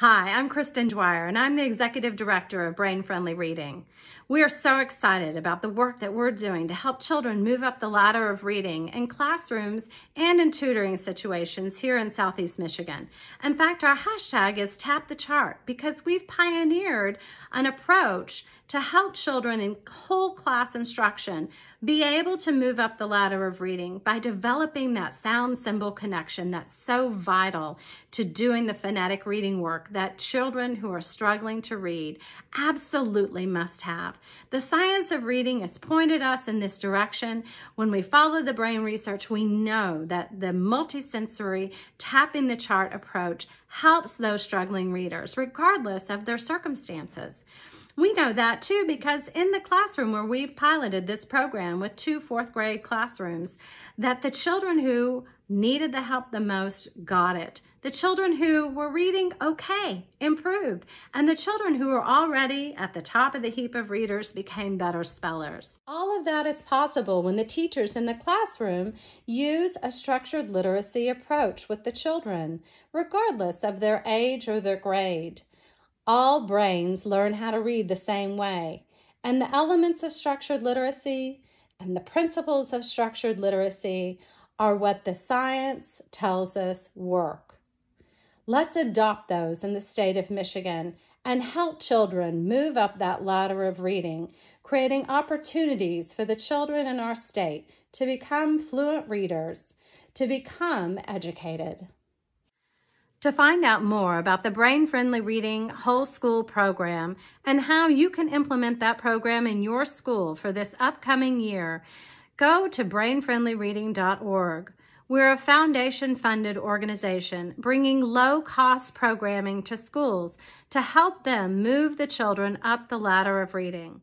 Hi, I'm Kristen Dwyer, and I'm the Executive Director of Brain Friendly Reading. We are so excited about the work that we're doing to help children move up the ladder of reading in classrooms and in tutoring situations here in Southeast Michigan. In fact, our hashtag is Tap the Chart because we've pioneered an approach to help children in whole class instruction be able to move up the ladder of reading by developing that sound symbol connection that's so vital to doing the phonetic reading work that children who are struggling to read absolutely must have. The science of reading has pointed us in this direction. When we follow the brain research, we know that the multisensory tapping the chart approach helps those struggling readers, regardless of their circumstances. We know that too because in the classroom where we've piloted this program with two fourth grade classrooms, that the children who needed the help the most got it. The children who were reading okay improved, and the children who were already at the top of the heap of readers became better spellers. All of that is possible when the teachers in the classroom use a structured literacy approach with the children, regardless of their age or their grade. All brains learn how to read the same way, and the elements of structured literacy and the principles of structured literacy are what the science tells us work. Let's adopt those in the state of Michigan and help children move up that ladder of reading, creating opportunities for the children in our state to become fluent readers, to become educated. To find out more about the Brain Friendly Reading Whole School program and how you can implement that program in your school for this upcoming year, go to brainfriendlyreading.org. We're a foundation funded organization bringing low cost programming to schools to help them move the children up the ladder of reading.